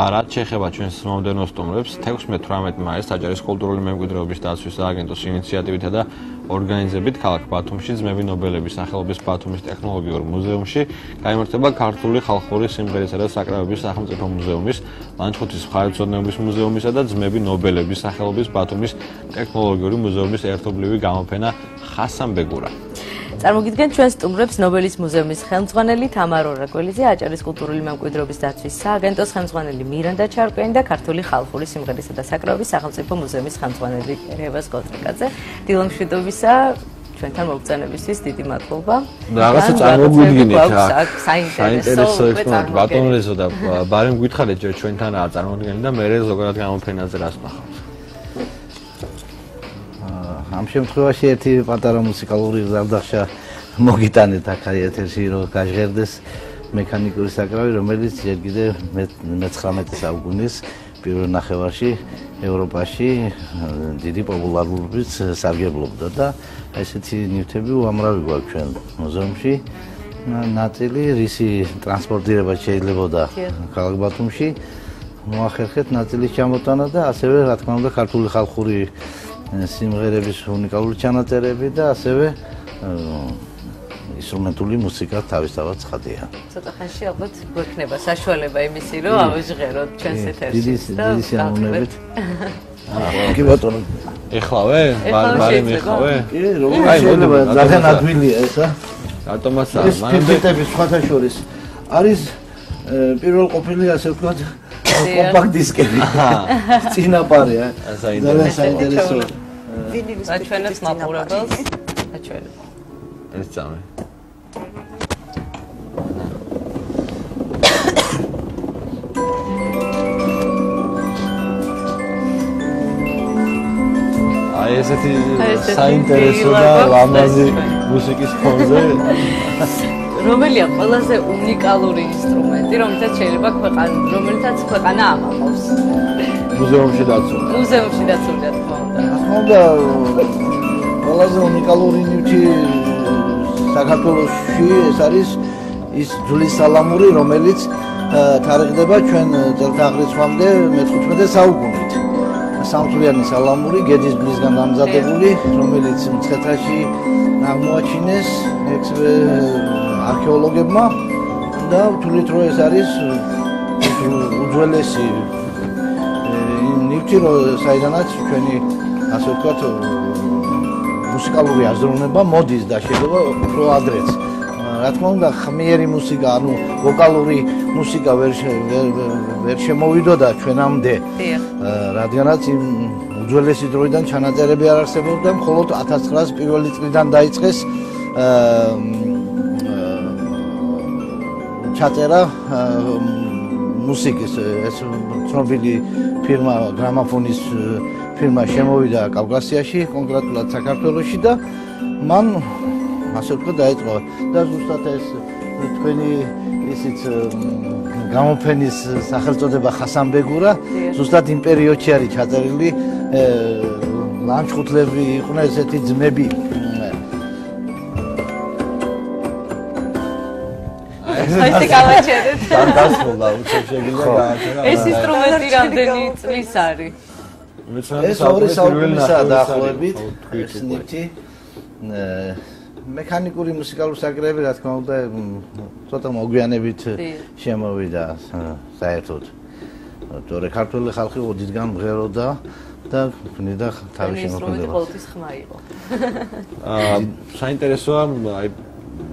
რაც შეეხება ჩვენს მომდენო სტუმრებს 16-18 მაისს აჭარის კულტურული მემკვიდრეობის დაცვის სააგენტოს ინიციატივითა და ორგანიზებით ქალაქ ბათუმში ძმები ნობელების სახელობის ბათუმის ტექნოლოგიურ მუზეუმში გამართება ქართული ხალხური სიმღერისა და საკრავების სახელმწიფო მუზეუმის, ლანჩხუთის მხარეთმცოდნეობის მუზეუმისა და ძმები ნობელების სახელობის ბათუმის ტექნოლოგიური მუზეუმის ერთობლივი გამოფენა ხასან ბეგურა. წარმოგიდგენთ ჩვენ სტუმრებს ნობელის მუზეუმის ხელმძღვანელი თამარო რაგველიძე, აჭარის კულტურული მემკვიდრეობის დაცვის სააგენტოს ხელმძღვანელი მირანდა ჩარკვიანი და ქართული ხალხური სიმღერისა და საკრავების სახელმწიფო მუზეუმის ხელმძღვანელი რევას კოტრიკაძე. დილომშვიდობისა ჩვენთან მოგწონებისთვის დიდი მადლობა. რაღაცა წარმოგვიდგინეთ აქ. საინტერესო ექსპონატი ბატონლესო და ბარემ გითხარით ჯერ ჩვენთანაა წარმოგვიდგინეთ და მე ზოგადად გამოფენაზე რას ნახავთ. ამ შემთხვევაში ერთი პატარა მუსიკალური ზარდახშა მოგიტანეთ აქ ეთერში რომ გაჟღერდეს მექანიკური საკრავი რომელიც ჯერ კიდე მე-19 საუკუნის პირველ ნახევარში ევროპაში დიდი პოპულარობით სარგებლობდა და ესეთი ნივთები უამრავი გვაქვს ჩვენ მუზეუმში. ნაწილი რისი ტრანსპორტირება შეიძლებოდა ქალაქ ბათუმში მოახერხეთ ნაწილის ჩამოტანა და ასევე რა თქმა უნდა ქართული ხალხური სიმღერების უნიკალური ჩანაწერები და ასევე ინსტრუმენტული მუსიკა თავისთავად ცხადია. ცოტა ხანში ალბათ გვექნება საშუალება იმისი, რომ ავიჟღეროთ ჩვენს ეთერში და დიდი სიამოვნებით. კი ბატონო. ეხლავე? ბარი მეხავე? კი, როგორ შეიძლება ძალიან ადვილია ესა? ატომასა, მანამდე ფიფიტების სხვათა შორის არის პირველ ყოფილი ასე ვთქვათ კომპაქტ დისკები. აა. ძალიან საინტერესოა. ვინილის ჩვენებს მაყურებელს აჩვენებ. ეს წამე. აი ესეთი საინტერესო და ლამაზი მუსიკის ფონზე რომელია ყველაზე უნიკალური ინსტრუმენტი, რომელსაც შეიძლება ქვეყანა, რომელსაც ქვეყანა ამაყობს? მუზეუმში დაცული. მუზეუმში დაცული, რა თქმა უნდა. უნდა, ყველაზე უნიკალური ნივთი საქართველოსში ეს არის ის ძვლის სალამური, რომელიც თარიღდება ჩვენ წელთაღრიცხვამდე მე-15 საუკუნით. სამწლიანი სალამური გედის ბლისგან დამზადებული, რომელიც მცხეთაში აღმოაჩინეს არქეოლოგებმა და თulit რო ეს არის უძველესი ნივთი რო საიდანაც ჩვენი ასე ვთქვათ მუსიკალური აზროვნება მოდის და შეიძლება უფრო ადრეც. რა თქმა უნდა ხმიერი მუსიკა ანუ ვოკალური მუსიკა ვერ ვერ შემოვიდოდა ჩვენამდე რადგანაც იმ უძველესი დროიდან ჩანაწერები არ არსებობდა მხოლოდ 1900 პირველი წლიდან დაიწყეს ჩაწერა მუსიკის ეს ცნობილი ფირმა გრამაფონის ფირმა შემოვიდა კავკასიაში, კონკრეტულად საქართველოში და მან ასე ვთქვათ დაიწყო და ზუსტად ეს თქვენი ისიც გამოფენის სახელწოდება ხასანბეგურა ზუსტად იმ პერიოდში არის ჩაწერილი ლანჩხუთლები იყვნენ ესეთი ძმები აი გავაჩერეთ. თან დასრულდა, უცებ შეგიძლია გააჩერა. ეს ინსტრუმენტი რამდენი წლის არის? ეს ორი საუკუნესაა დაახლოებით. ეს ნივთი მექანიკური მუსიკალური საკრები, რა თქმა უნდა, ცოტა მოგვიანებით შემოვიდა საერთოდ. თორე ქართული ხალხი ოდისგან მღეროდა და ვნიდა თავის შემოქმედება. ეს ინსტრუმენტი ყოველთვის ხმა იყო. აა საინტერესოა, აი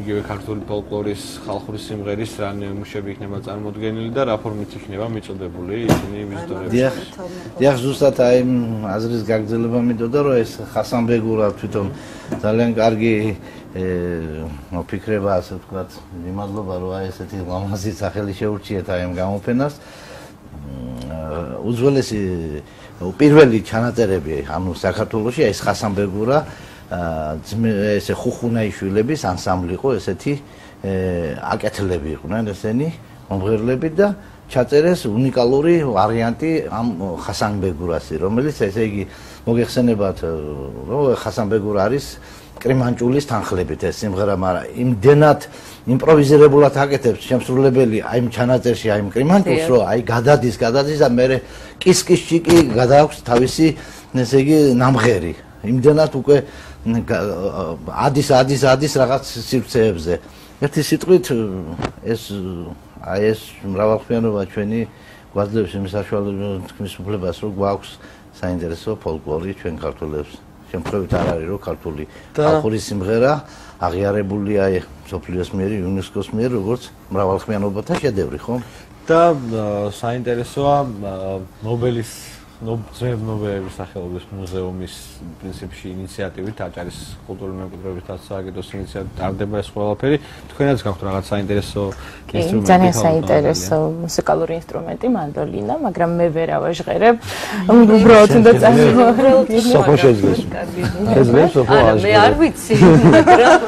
იგივე ქართული ფოლკლორის ხალხური სიმღერის რა ნიმუშები იქნება წარმოდგენილი და რა ფორმით იქნება მიწოდებული ისინი ვიზიტორები. დიახ. დიახ, ზუსტად აი აზრის გაგრძელება მინდოდა რომ ეს ხასანბეგურა თვითონ ძალიან კარგი მოფიქრება ასე ვთქვათ. იმადლობა რომ აი ესეთი ლამაზი სახელი შეურჩიეთ აი ამ გამოფენას. უძველესი პირველი ჩანაწერები ანუ საქართველოსი ეს ხასანბეგურა ესე ხუხუნაიშვილების ანსამბლი იყო ესეთი აკეთლები იყვნენ ესენი მომღერლები და ჩაწერეს უნიკალური ვარიანტი ამ ხასანბეგურასი, რომელიც ესე იგი მოგეხსენებათ, რომ ხასანბეგურ არის კრიმანჭულის თანხლებით ეს სიმღერა, მაგრამ იმდენად იმპროვიზირებულად აკეთებს შემსრულებელი აი იმ ჩანაწერში, აი იმ კრიმანჭულს, რომ აი გადადის, გადადის და მე კისკისში კი გადააქვს თავისი ესე იგი ნამღერი. იმდენად უკვე ადის, ადის, ადის რაღაც სივრცეებზე. ერთი სიტყვით ეს აი ეს მრავალხმიანობა ჩვენი გვაძლევს იმ საშუალებას თქმის უფლებას, რომ გვაქვს საინტერესო ფოლკლორი ჩვენ ქართულებს. შემთხვევით არ არის რომ ქართული ხალხური სიმღერა აღიარებულია სოფლიოს მიერ, იუნესკოს მიერ, როგორც მრავალხმიანობათა შედევრი, ხო? და საინტერესოა ნობელის ძმებ ნობელების სახელობის მუზეუმის პრინციპში ინიციატივით აჭარის კულტურული მემკვიდრეობის დაცვაგედოს ინიციატივით ტარდება ეს ყველაფერი. თქვენაც გაქვთ რაღაც საინტერესო ინსტრუმენტი. ძალიან საინტერესო მუსიკალური ინსტრუმენტი მანდოლინა, მაგრამ მე ვერ ავაჟღერებ. უბრალოდ უნდა წამოვარდე. სოფო შეძლეს. შეძლეს სოფო აზრი. მე არ ვიცი, მაგრამ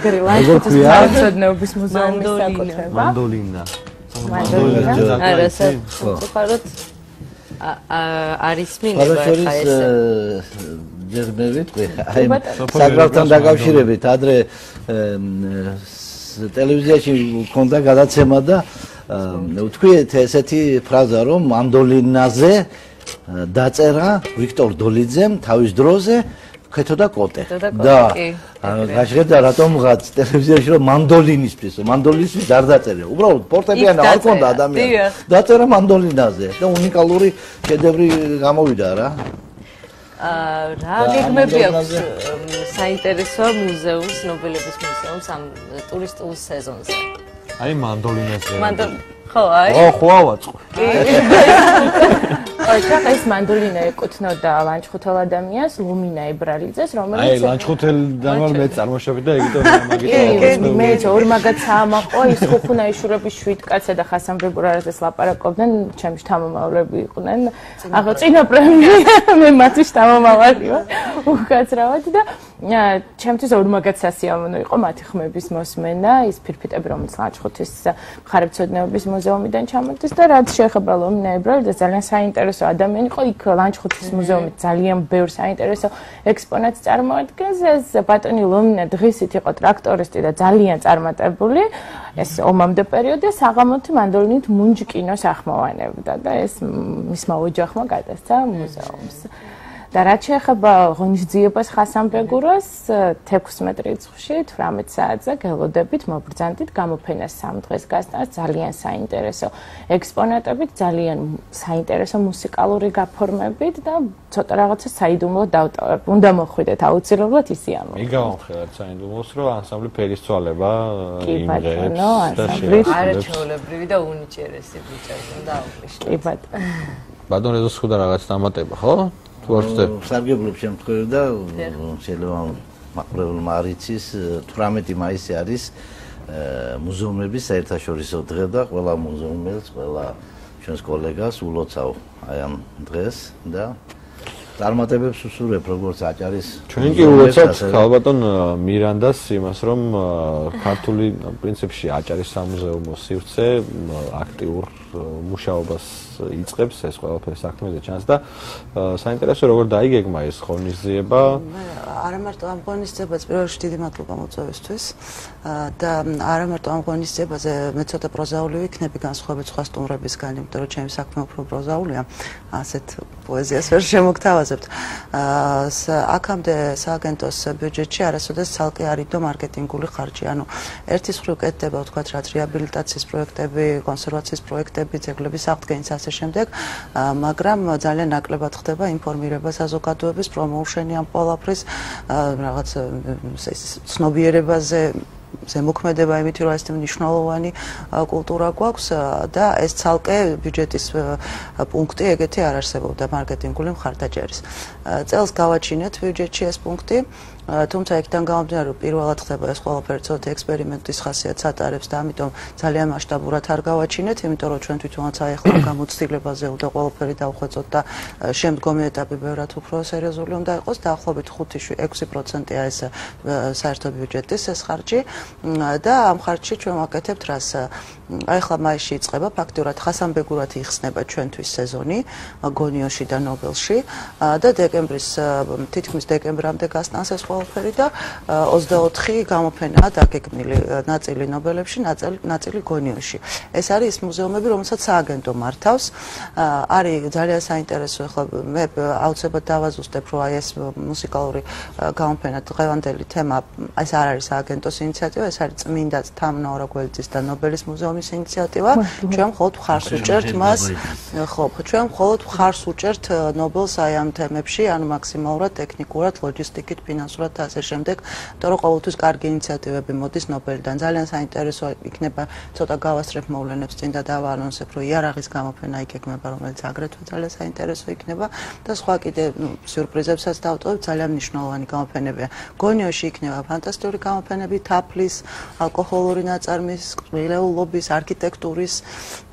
ეგრე ლანჩხუთის მრავალწოდნეობის მუზეუმის საკუთრება. მანდოლინა. მანდოლინა. არა, საერთოდ არის მინება ხა ეს ჯერ მე ვიტყვი აი საკრავთან დაკავშირებით ადრე ტელევიზიაში მქონდა გადაცემა და ვთქვიეთ ესეთი ფრაზა რომ მანდოლინაზე დაწერა ვიქტორ დოლიძემ თავის დროზე ქეთო და კოტე და გაშღერდა რატომღაც ტელევიზიაში რომ მანდოლინისთვის მანდოლინისთვის არ დაწერა უბრალოდ ფორტეპიანო არ ქონდა ადამიანს დაწერა მანდოლინაზე და უნიკალური შედევრი გამოვიდა რა. აა რა გეგმები აქვს საინტერესო მუზეუმს ნობელების მუზეუმს ამ ტურისტულ სეზონზე? აი მანდოლინაზე. მანდოლინაზე ხო აი. ხო ხო ავაწყო აი ხა ეს მანდოლინა ეკუთვნოდა ლანჩხუთელ ადამიანს ლუმინა ებრალიძეს რომელიც აი ლანჩხუთელდან ვარ მე წარმოშობი და ეგიტო მაგიტო მე ორ მაგაცა ამაყო ის ხუხუნაიშურების შვიდ კაცე და ხასან ბეგურარაძეს ლაპარაკობდნენ ჩემს თამამავლები იყვნენ. ახლა წინა პრემია მე მათი თამამავალი ვარ უკაცრავად და ჩემთვის ორ მაგაცა სიამოვნო იყო მათი ხმების მოსმენა ის ფირფიტები რომელიც ლანჩხუთის მხარებცოდნეობის მუზეუმიდან ჩამოდის და რაც შეეხება ლუმინა ებრალიძეს ძალიან საინტერესო ადამიანი იყო იქ ლანჩხუთის მუზეუმი ძალიან ბევრ საინტერესო ექსპონატს წარმოადგენს. ეს ბატონი ლომინა დღისით იყო ტრაქტორისტი და ძალიან წარმატებული. ეს ომამდე პერიოდში საღამოთი მანდოლინით მუნჯ კინოს ახმოვანებდა და ეს მისმა ოჯახმა გადასცა მუზეუმს და რაც შეეხება ღონისძიებას ხასამბეგუროს 16 რიცხვში 18 საათზე გელოდებით მობრძანდით გამოფენას სამ დღეს გასტანს ძალიან საინტერესო ექსპონატებით ძალიან საინტერესო მუსიკალური გაფორმებით და ცოტა რაღაცა საიდუმლო დავტოვებ უნდა მოხვიდეთ აუცილებლად ისიანო მიგავხელეთ საიდუმლოს რომ ანსამბლი ფერისცვალება იმღერებს და შეიძლება არაჩვეულებრივი და უნიჭიერესი ბიჭები უნდა აღვნიშნოთ კი ბატონო. ბატონო ეს ხოდა რაღაც დამატება ხო თუ არ ვწდებ სარგებლობ შემთხვევაში და შეიძლება მაყურებელმა არიცის 18 მაისი არის მუზეუმების საერთაშორისო დღე და ყველა მუზეუმელს, ყველა ჩვენს კოლეგას ულოცავ აი ამ დღეს და წარმატებებს უსურვებ როგორც აჭარის ჩვენ კი ულოცავთ ხალბატონ მირანდას იმას რომ ქართული პრინციპში აჭარის სამუზეუმო სივრცე აქტიურ მუშაობას იწყებს ეს ყველაფერი საქმეზე ჩანს და საინტერესო როგორ დაიგეგმა ეს ღონისძიება არა მარტო ამ ღონისძიებას პირველ რიგში დიდი მადლობა მოწვევისთვის. და არა მარტო ამ ღონისძიებაზე მე ცოტა პროზაული ვიქნები განსხვავებით სხვა სტუმრებისგან იმიტომ რომ ჩემი საქმე უფრო პროზაულია. ასეთ პოეზიას ვერ შემოგთავაზებთ. აქამდე სააგენტოს ბიუჯეტში არასოდეს ცალკე არიდო მარკეტინგული ხარჯი. ანუ ერთის მხრივ კეთდება თქვა რაც რეაბილიტაციის პროექტები კონსერვაციის პროექტები პროექტები, ძეგლების აღდგენის ასე შემდეგ, მაგრამ ძალიან ნაკლებად ხდება ინფორმირება საზოგადოების პრომოუშენი ამ ყველაფრის რაღაც ცნობიერებაზე ზემოქმედება იმით რომ ეს მნიშვნელოვანი კულტურა გვაქვს და ეს ცალკე ბიუჯეტის პუნქტი ეგეთი არ არსებობდა მარკეტინგული მხარდაჭერის. წელს გავაჩინეთ ბიუჯეტში ეს პუნქტი თუმცა იქიდან გამომდინარე რომ პირველად ხდება ეს ყველაფერი ცოტა ექსპერიმენტის ხასიათს ატარებს და ამიტომ ძალიან მასშტაბურად არ გავაჩინეთ, იმიტომ რომ ჩვენ თვითონაც აიხლა გამოცდილებაზე უნდა ყველაფერი დავხვეწოთ და შემდგომი ეტაპი ბევრად უფრო სერიოზული უნდა იყოს. დაახლოებით 5-6%-ია ეს საერთო ბიუჯეტის ეს ხარჯი და ამ ხარჯში ჩვენ ვაკეთებთ რას აიხლა მაისში იწყება ფაქტურად ხასანბეგურად იხსნება ჩვენთვის სეზონი გონიოში და ნობელში და დეკემბრის თითქმის დეკემბრამდე გასტანს ეს ყველაფერი და 24 გამოფენაა დაგეგმილი ნაწილი ნობელებში, ნაწილი ნაწილი გონიოში. ეს არის ის მუზეუმები, რომელსაც სააგენტო მართავს. არის ძალიან საინტერესო ახლა მე აუცილებლად დავაზუსტებ, რომ აი ეს მუსიკალური გამოფენა დღევანდელი თემა ეს არ არის სააგენტოს ინიციატივა, ეს არის წმინდა თამნა ორაგველიძის და ნობელის მუზეუმის ინიციატივა. ჩვენ მხოლოდ ხარს უჭერთ მას. ხო, ჩვენ მხოლოდ ხარს უჭერთ ნობელს აი ამ თემებში, ანუ მაქსიმალურად ტექნიკურად, ლოჯისტიკით, ფინანსურად და ასე შემდეგ. იმიტომ რომ ყოველთვის კარგი ინიციატივები მოდის ნობელიდან. ძალიან საინტერესო იქნება ცოტა გავასწრებ მოვლენებს წინ და დავაანონსებ, რომ იარაღის გამოფენა იქნება, რომელიც აგრეთვე ძალიან საინტერესო იქნება და სხვა კიდე სიურპრიზებსაც დავტოვებ, ძალიან მნიშვნელოვანი გამოფენებია. გონიოში იქნება ფანტასტიკური გამოფენები თაფლის, ალკოჰოლური ნაწარმის, ყვილეულობის, არქიტექტურის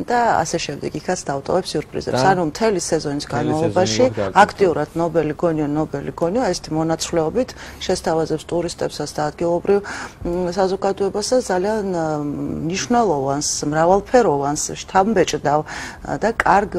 და ასე შემდეგ. იქაც დავტოვებ სიურპრიზებს. ანუ მთელი სეზონის განმავლობაში აქტიურად ნობელი გონიო, ნობელი გონიო ეს მონაცვლეობით შესთავაზებს ტურისტებსაც და ადგილობრივ საზოგადოებასაც ძალიან მნიშვნელოვანს, მრავალფეროვანს შთამბეჭდავ და კარგ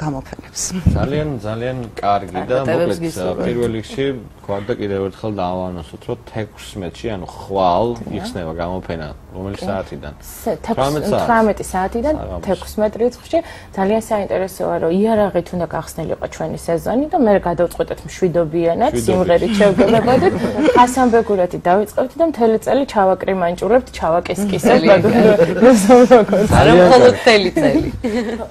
გამოფენებს. ძალიან ძალიან კარგი და მოკლედ პირველ რიგში თქვა და კიდევ ერთხელ დავანონსოთ, რომ 16-ში, ანუ ხვალ იხსნება გამოფენა, რომელიც საათიდან? 18 საათიდან 16 რიცხვში. ძალიან საინტერესოა, რომ იარაღით უნდა გახსნილიყო ჩვენი სეზონი და მე გადავწყვეტეთ მშვიდობიანად სიმღერით შევგებებოდეთ. ხასანბეგურეთი დავიწყებთ და მთელი წელი ჩავაკრიმანჭურებთ, ჩავაკესკისებთ. არა მხოლოდ მთელი წელი.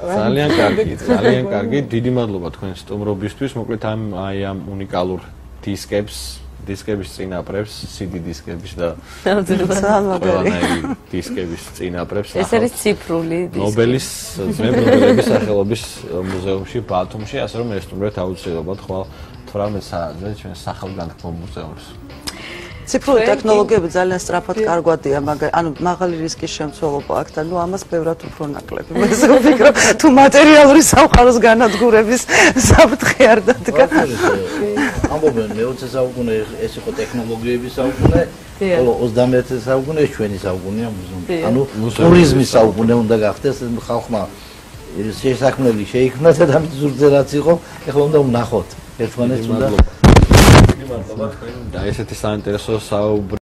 ძალიან კარგი, ძალიან კარგი. დიდი მადლობა თქვენ სტუმრობისთვის. მოკლედ ამ აი ამ უნიკალურ დისკებს, დისკების წინაპრებს, CD დისკების და ძალიან დისკების წინაპრებს. ეს არის ციფრული დისკი. ნობელის ძმებების სახელობის მუზეუმში ბათუმში, ასე რომ ესტუმრეთ აუცილებლად ხვალ 18 საათზე ჩვენ სახელგანთქმო მუზეუმს. ციფრული ტექნოლოგიები ძალიან სწრაფად კარგვადია, მაგრამ ანუ მაღალი რისკის შემცველობა აქვს და ნუ ამას ბევრად უფრო ნაკლები. მე ვფიქრობ, თუ მატერიალური სამყაროს განადგურების საფრთხე არ დადგა. ამბობენ მე-20 საუკუნე ეს იყო ტექნოლოგიების საუკუნე, ხოლო 21 საუკუნე ჩვენი საუკუნეა მუზეუმი. ანუ ტურიზმის საუკუნე უნდა გახდეს ხალხმა შესაქმნელი შეიქმნა და დამის ზურგზე რაც იყო, ეხლა უნდა ვნახოთ. ერთმანეთს უნდა მადლობა თქვენ და ესეთი საინტერესო საუბრ